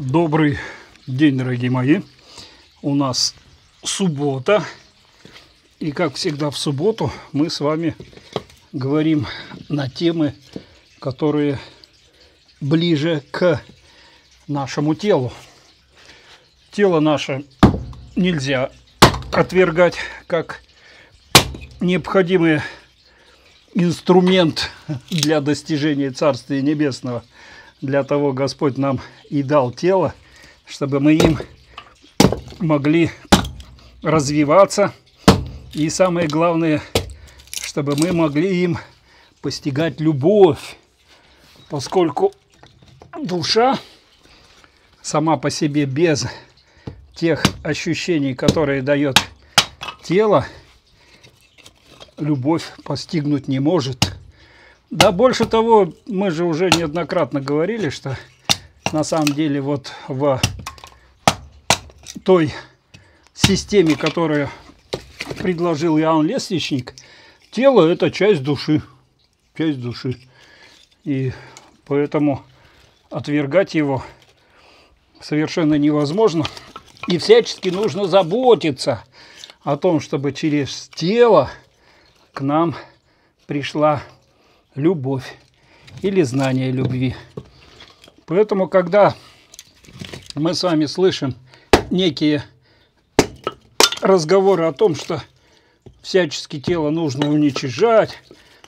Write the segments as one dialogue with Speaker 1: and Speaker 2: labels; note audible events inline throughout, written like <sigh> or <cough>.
Speaker 1: Добрый день, дорогие мои. У нас суббота. И как всегда в субботу мы с вами говорим на темы, которые ближе к нашему телу. Тело наше нельзя отвергать как необходимый инструмент для достижения Царствия Небесного. Для того Господь нам и дал тело, чтобы мы им могли развиваться. И самое главное, чтобы мы могли им постигать любовь, поскольку душа сама по себе без тех ощущений, которые дает тело, любовь постигнуть не может. Да больше того, мы же уже неоднократно говорили, что на самом деле вот в той системе, которую предложил Иоанн Лестничник, тело – это часть души. Часть души. И поэтому отвергать его совершенно невозможно. И всячески нужно заботиться о том, чтобы через тело к нам пришла любовь или знание любви. Поэтому, когда мы с вами слышим некие разговоры о том, что всячески тело нужно уничижать,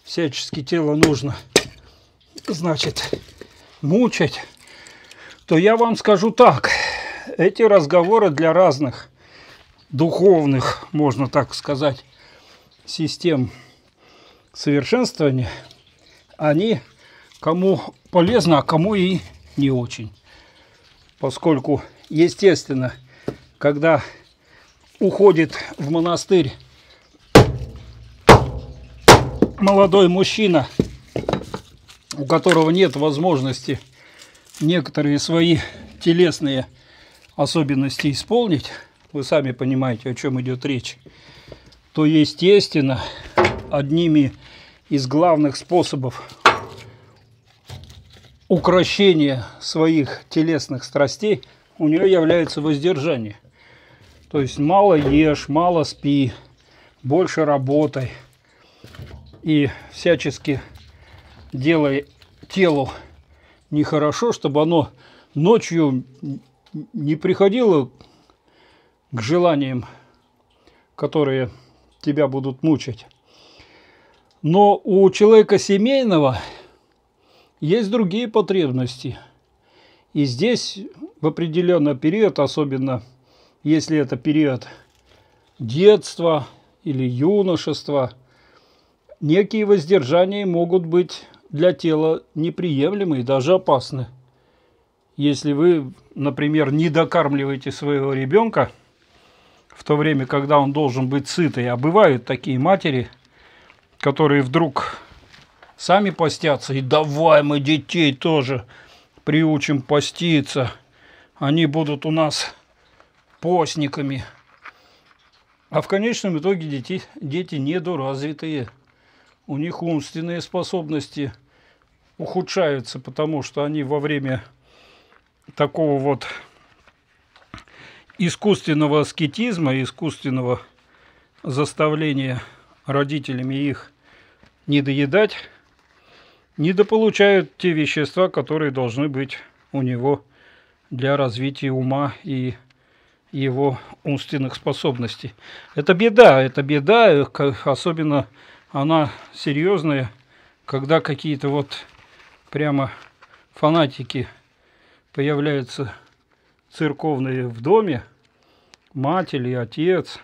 Speaker 1: всячески тело нужно, значит, мучать, то я вам скажу так. Эти разговоры для разных духовных, можно так сказать, систем совершенствования, они кому полезно, а кому и не очень. Поскольку, естественно, когда уходит в монастырь молодой мужчина, у которого нет возможности некоторые свои телесные особенности исполнить, вы сами понимаете, о чем идет речь, то, естественно, одними из главных способов укрощения своих телесных страстей у нее является воздержание. То есть мало ешь, мало спи, больше работай и всячески делай телу нехорошо, чтобы оно ночью не приходило к желаниям, которые тебя будут мучить. Но у человека семейного есть другие потребности. И здесь в определенный период, особенно если это период детства или юношества, некие воздержания могут быть для тела неприемлемы и даже опасны. Если вы, например, не докармливаете своего ребенка в то время, когда он должен быть сытый, а бывают такие матери, которые вдруг сами постятся, и давай мы детей тоже приучим поститься, они будут у нас постниками. А в конечном итоге дети, дети недоразвитые. У них умственные способности ухудшаются, потому что они во время такого вот искусственного аскетизма, искусственного заставления родителями их недоедать, недополучают те вещества, которые должны быть у него для развития ума и его умственных способностей. Это беда, это беда, особенно она серьезная, когда какие-то вот прямо фанатики появляются церковные в доме, мать или отец,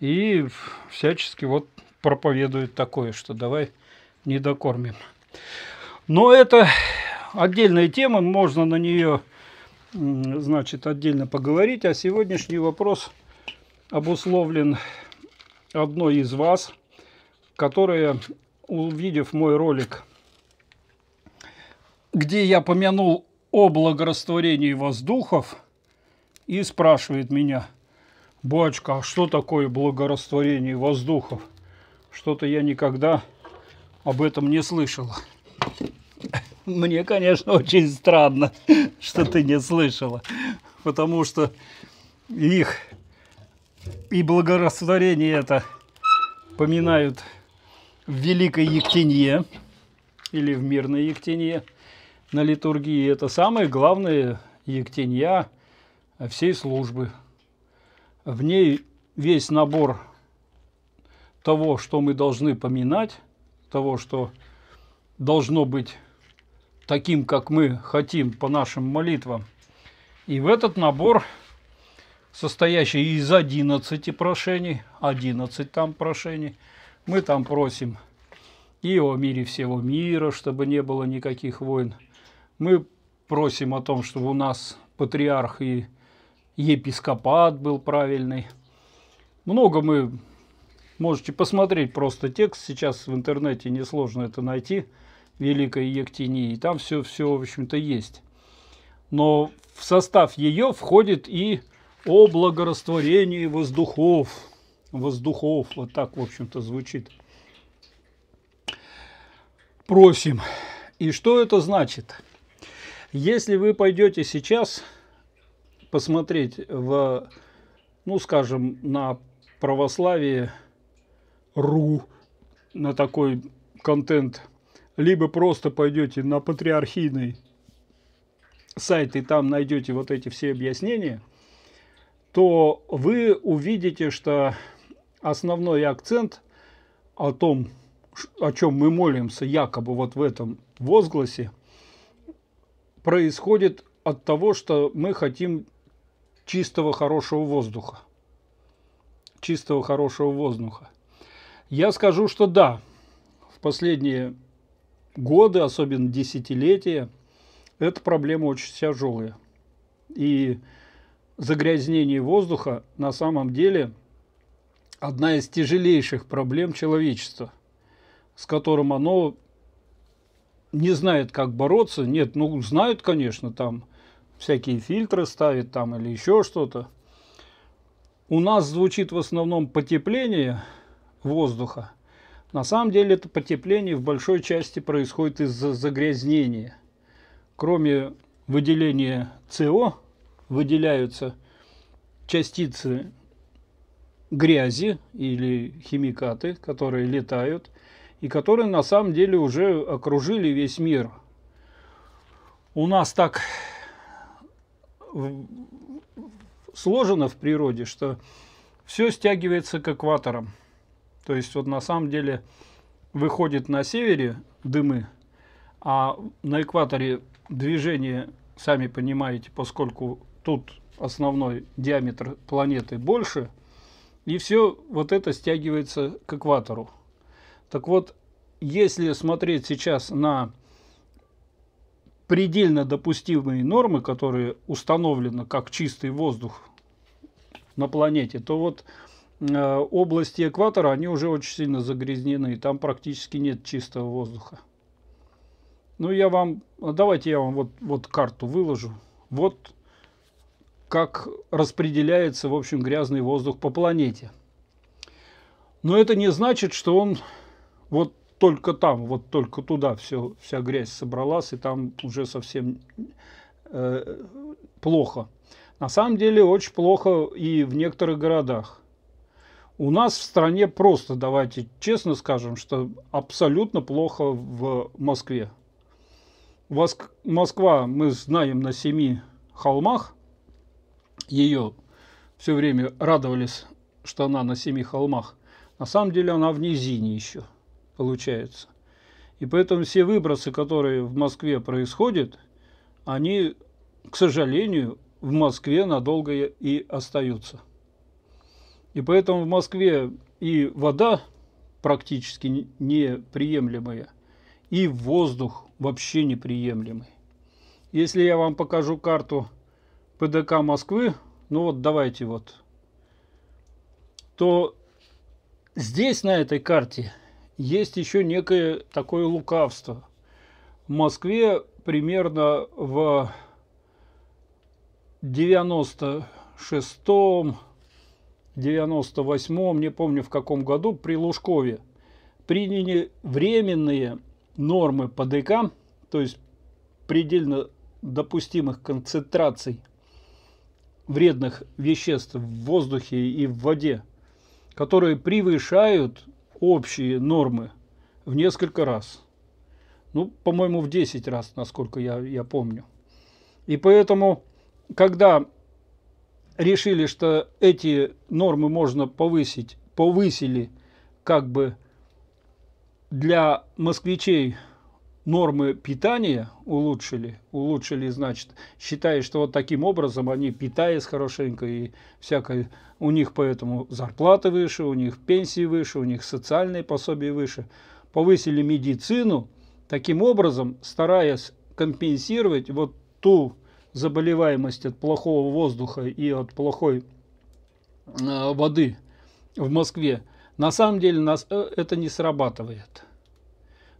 Speaker 1: и всячески вот проповедуют такое, что давай не докормим. Но это отдельная тема, можно на нее, значит, отдельно поговорить. А сегодняшний вопрос обусловлен одной из вас, которая, увидев мой ролик, где я помянул о благорастворении воздухов и спрашивает меня, «Батюшка, а что такое благорастворение воздухов? Что-то я никогда об этом не слышал». Мне, конечно, очень странно, что ты не слышала, потому что их и благорастворение это поминают в Великой Ектенье или в Мирной Ектенье на литургии. Это самое главное Ектенья всей службы. В ней весь набор того, что мы должны поминать, того, что должно быть таким, как мы хотим по нашим молитвам. И в этот набор, состоящий из 11 прошений, 11 там прошений, мы там просим и о мире всего мира, чтобы не было никаких войн. Мы просим о том, чтобы у нас патриарх и епископат был правильный. Много мы можете посмотреть просто текст, сейчас в интернете несложно это найти, Великой Ектинии, там все, все в общем-то, есть. Но в состав ее входит и о благорастворении воздухов. Воздухов, вот так, в общем-то, звучит. Просим. И что это значит? Если вы пойдете сейчас посмотреть в, ну, скажем, на православие ру, на такой контент, либо просто пойдете на патриархийный сайт и там найдете вот эти все объяснения, то вы увидите, что основной акцент о том, о чем мы молимся, якобы вот в этом возгласе, происходит от того, что мы хотим чистого хорошего воздуха. Чистого хорошего воздуха. Я скажу, что да, в последние годы, особенно десятилетия, эта проблема очень тяжелая. И загрязнение воздуха на самом деле одна из тяжелейших проблем человечества, с которым оно не знает, как бороться. Нет, ну, знают, конечно, там всякие фильтры ставят там или еще что-то. У нас звучит в основном потепление воздуха. На самом деле это потепление в большой части происходит из-за загрязнения. Кроме выделения СО, выделяются частицы грязи или химикаты, которые летают и которые на самом деле уже окружили весь мир. У нас так сложено в природе, что все стягивается к экваторам. То есть вот на самом деле выходит на севере дымы, а на экваторе движение, сами понимаете, поскольку тут основной диаметр планеты больше, и все вот это стягивается к экватору. Так вот, если смотреть сейчас на предельно допустимые нормы, которые установлены как чистый воздух на планете, то вот области экватора, они уже очень сильно загрязнены, там практически нет чистого воздуха. Ну, я вам, давайте я вам вот, вот карту выложу. Вот как распределяется, в общем, грязный воздух по планете. Но это не значит, что он вот только там, вот только туда все, вся грязь собралась, и там уже совсем э, плохо. На самом деле очень плохо и в некоторых городах. У нас в стране просто, давайте честно скажем, что абсолютно плохо в Москве. Москва, мы знаем, на семи холмах. Ее все время радовались, что она на семи холмах. На самом деле она в низине еще получается. И поэтому все выбросы, которые в Москве происходят, они, к сожалению, в Москве надолго и остаются. И поэтому в Москве и вода практически неприемлемая, и воздух вообще неприемлемый. Если я вам покажу карту ПДК Москвы, ну вот давайте вот, то здесь на этой карте есть еще некое такое лукавство. В Москве примерно в 96-м, 98-м, не помню в каком году, при Лужкове приняли временные нормы ПДК, то есть предельно допустимых концентраций вредных веществ в воздухе и в воде, которые превышают общие нормы в несколько раз. Ну, по-моему, в 10 раз, насколько я, я помню. И поэтому, когда решили, что эти нормы можно повысить, повысили как бы для москвичей нормы питания улучшили, улучшили, значит, считая, что вот таким образом они, питаясь хорошенько и всякое, у них поэтому зарплаты выше, у них пенсии выше, у них социальные пособия выше, повысили медицину, таким образом стараясь компенсировать вот ту заболеваемость от плохого воздуха и от плохой э, воды в Москве, на самом деле нас, э, это не срабатывает.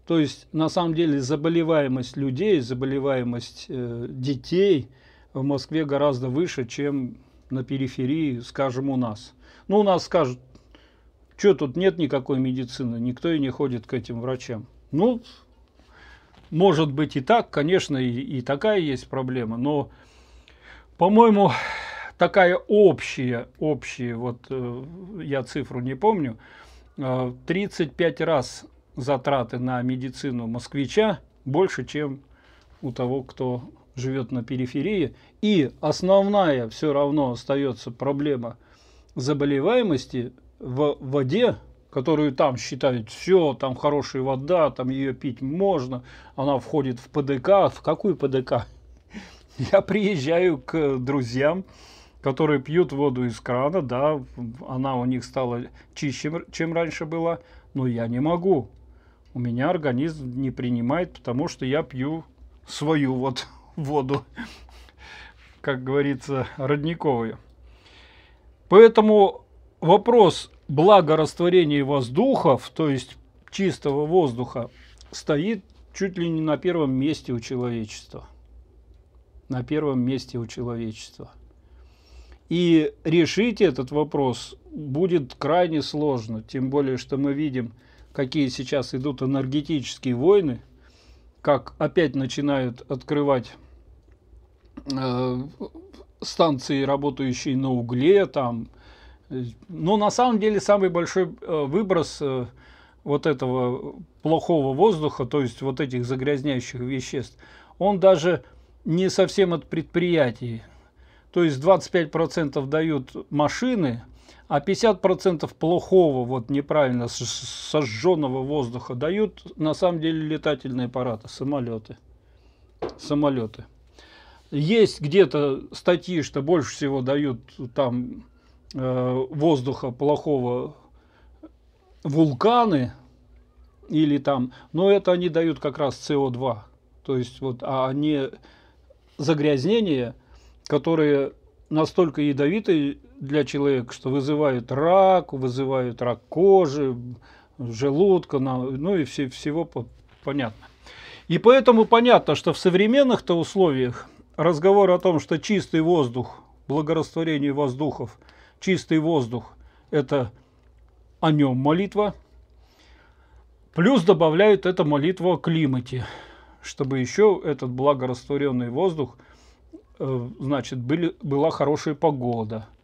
Speaker 1: То есть, на самом деле, заболеваемость людей, заболеваемость э, детей в Москве гораздо выше, чем на периферии, скажем, у нас. Ну, у нас скажут, что тут нет никакой медицины, никто и не ходит к этим врачам. Ну, может быть и так, конечно, и, и такая есть проблема, но, по-моему, такая общая, общая, вот э, я цифру не помню, э, 35 раз затраты на медицину москвича больше, чем у того, кто живет на периферии. И основная все равно остается проблема заболеваемости в воде, которую там считают, все, там хорошая вода, там ее пить можно, она входит в ПДК. В какую ПДК? <laughs> Я приезжаю к друзьям, которые пьют воду из крана, да, она у них стала чище, чем раньше была, но я не могу у меня организм не принимает, потому что я пью свою вот <laughs> воду, как говорится, родниковую. Поэтому вопрос благорастворения воздухов, то есть чистого воздуха, стоит чуть ли не на первом месте у человечества. На первом месте у человечества. И решить этот вопрос будет крайне сложно, тем более, что мы видим – какие сейчас идут энергетические войны, как опять начинают открывать э, станции, работающие на угле, там. Но на самом деле самый большой э, выброс э, вот этого плохого воздуха, то есть вот этих загрязняющих веществ, он даже не совсем от предприятий. То есть 25% дают машины, а 50% плохого, вот неправильно сожженного воздуха дают на самом деле летательные аппараты, самолеты. Самолеты. Есть где-то статьи, что больше всего дают там воздуха плохого вулканы или там, но это они дают как раз СО2. То есть вот, а не загрязнения, которые настолько ядовитые для человека, что вызывают рак, вызывают рак кожи, желудка, ну и все, всего понятно. И поэтому понятно, что в современных-то условиях разговор о том, что чистый воздух, благорастворение воздухов, чистый воздух – это о нем молитва, плюс добавляют это молитву о климате, чтобы еще этот благорастворенный воздух, э, значит, были, была хорошая погода –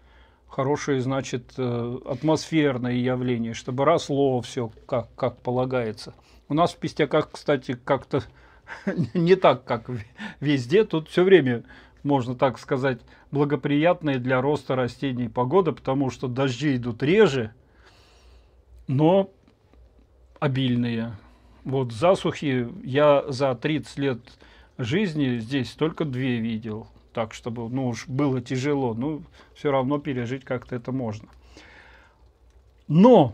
Speaker 1: хорошее, значит, э, атмосферное явление, чтобы росло все как, как полагается. У нас в Пестяках, кстати, как-то <laughs> не так, как везде. Тут все время, можно так сказать, благоприятная для роста растений погода, потому что дожди идут реже, но обильные. Вот засухи я за 30 лет жизни здесь только две видел так, чтобы, ну уж было тяжело, ну все равно пережить как-то это можно. Но,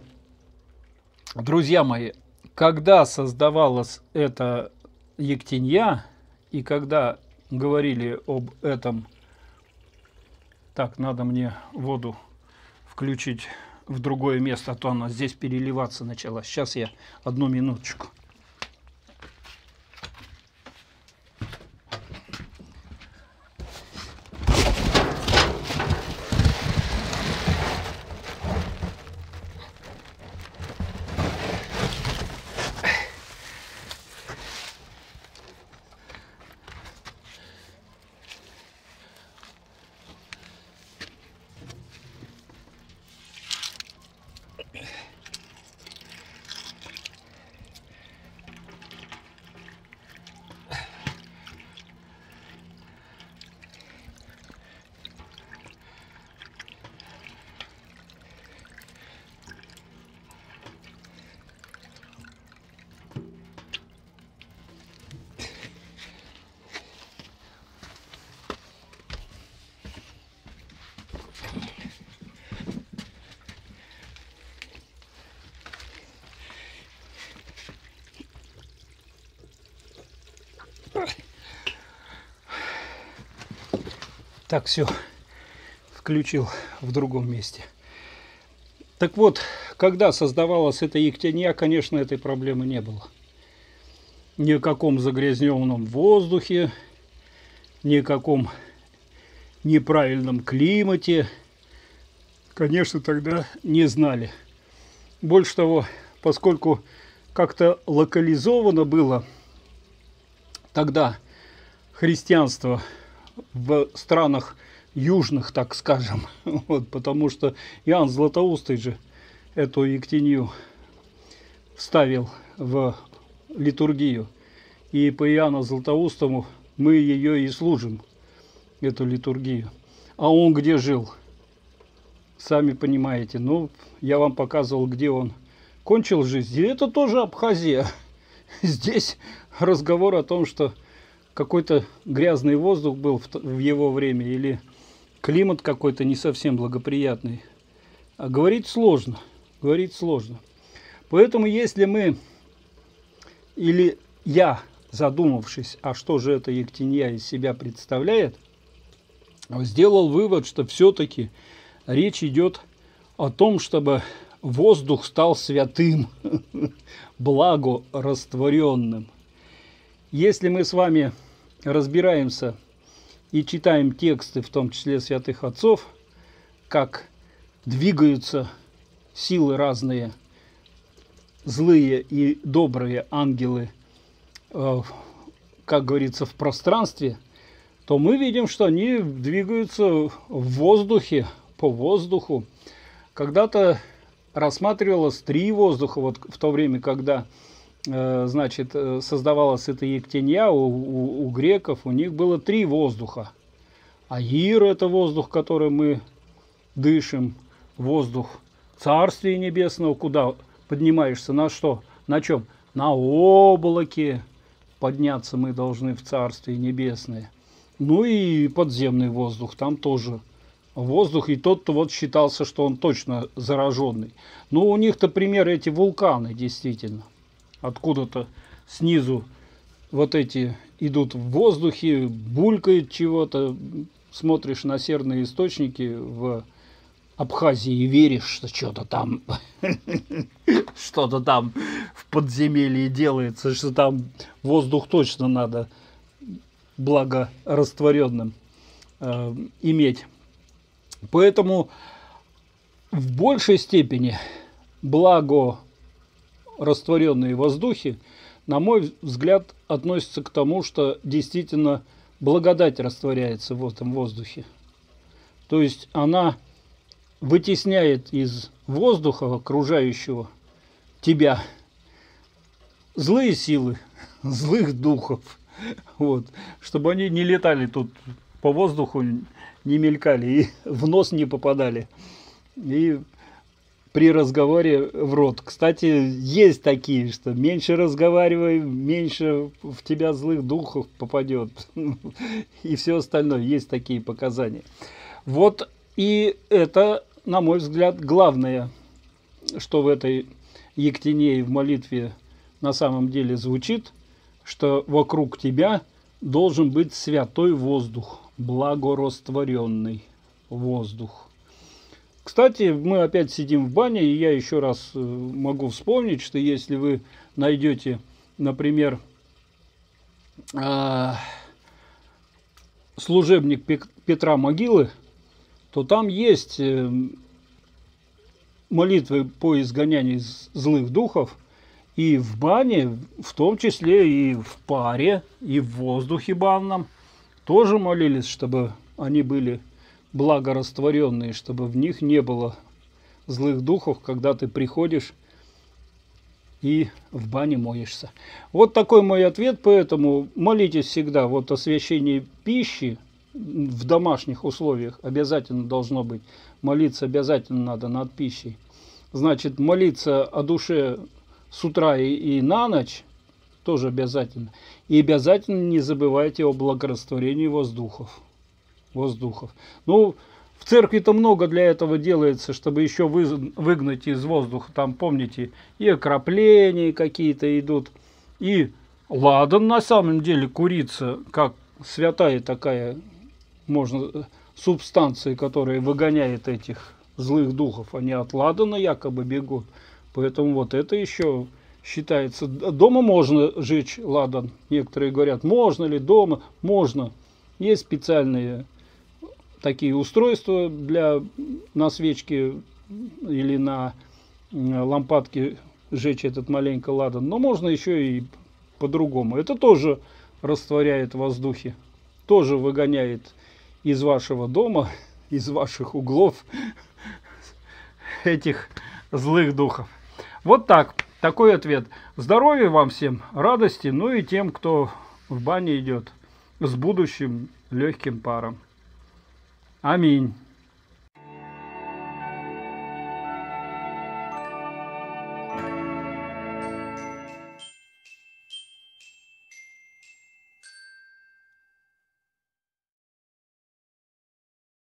Speaker 1: друзья мои, когда создавалась эта Ектенья, и когда говорили об этом, так, надо мне воду включить в другое место, а то она здесь переливаться начала. Сейчас я одну минуточку. Так, все, включил в другом месте. Так вот, когда создавалась эта ектения, конечно, этой проблемы не было. Ни о каком загрязненном воздухе, ни о каком неправильном климате, конечно, тогда не знали. Больше того, поскольку как-то локализовано было тогда христианство в странах южных, так скажем, <laughs> вот, потому что Иоанн Златоустый же эту Ектению вставил в литургию. И по Иоанну Златоустому мы ее и служим, эту литургию. А он где жил? Сами понимаете. Ну, я вам показывал, где он кончил жизнь. И это тоже Абхазия. <laughs> Здесь разговор о том, что какой-то грязный воздух был в, в его время или климат какой-то не совсем благоприятный. А говорить сложно, говорить сложно. Поэтому если мы, или я, задумавшись, а что же эта Ектинья из себя представляет, сделал вывод, что все-таки речь идет о том, чтобы воздух стал святым, <laughs> благо растворенным. Если мы с вами разбираемся и читаем тексты, в том числе святых отцов, как двигаются силы разные, злые и добрые ангелы, э, как говорится, в пространстве, то мы видим, что они двигаются в воздухе, по воздуху. Когда-то рассматривалось три воздуха, вот в то время, когда значит, э, создавалась эта Ектенья у, у, у греков, у них было три воздуха. Аир – это воздух, который мы дышим, воздух Царствия Небесного, куда поднимаешься, на что, на чем? На облаке подняться мы должны в Царствие Небесное. Ну и подземный воздух, там тоже воздух, и тот-то вот считался, что он точно зараженный. Ну, у них-то пример эти вулканы, действительно откуда-то снизу вот эти идут в воздухе, булькает чего-то, смотришь на серные источники в Абхазии и веришь, что что-то там, <laughs> что-то там в подземелье делается, что там воздух точно надо благорастворенным э, иметь. Поэтому в большей степени благо растворенные воздухи, на мой взгляд, относятся к тому, что действительно благодать растворяется в этом воздухе. То есть она вытесняет из воздуха окружающего тебя злые силы, <laughs> злых духов, вот, чтобы они не летали тут по воздуху, не мелькали и <laughs> в нос не попадали. И при разговоре в рот. Кстати, есть такие, что меньше разговаривай, меньше в тебя злых духов попадет. <laughs> И все остальное. Есть такие показания. Вот и это, на мой взгляд, главное, что в этой Ектенее в молитве на самом деле звучит, что вокруг тебя должен быть святой воздух, благорастворенный воздух. Кстати, мы опять сидим в бане, и я еще раз э, могу вспомнить, что если вы найдете, например, а, служебник Петра Могилы, то там есть э, молитвы по изгонянию злых духов, и в бане, в том числе и в паре, и в воздухе банном, тоже молились, чтобы они были благорастворенные, чтобы в них не было злых духов, когда ты приходишь и в бане моешься. Вот такой мой ответ, поэтому молитесь всегда вот о священии пищи в домашних условиях обязательно должно быть. Молиться обязательно надо над пищей. Значит, молиться о душе с утра и, и на ночь тоже обязательно. И обязательно не забывайте о благорастворении воздухов воздухов. Ну, в церкви-то много для этого делается, чтобы еще вы, выгнать из воздуха. Там, помните, и окропления какие-то идут. И ладан на самом деле курица, как святая такая, можно субстанции, которые выгоняют этих злых духов, они от ладана якобы бегут. Поэтому вот это еще считается. Дома можно жечь ладан. Некоторые говорят, можно ли дома? Можно. Есть специальные такие устройства для на свечке или на лампадке сжечь этот маленько ладан. Но можно еще и по-другому. Это тоже растворяет в воздухе. Тоже выгоняет из вашего дома, <laughs> из ваших углов <laughs> этих злых духов. Вот так. Такой ответ. Здоровья вам всем, радости, ну и тем, кто в бане идет с будущим легким паром. Аминь.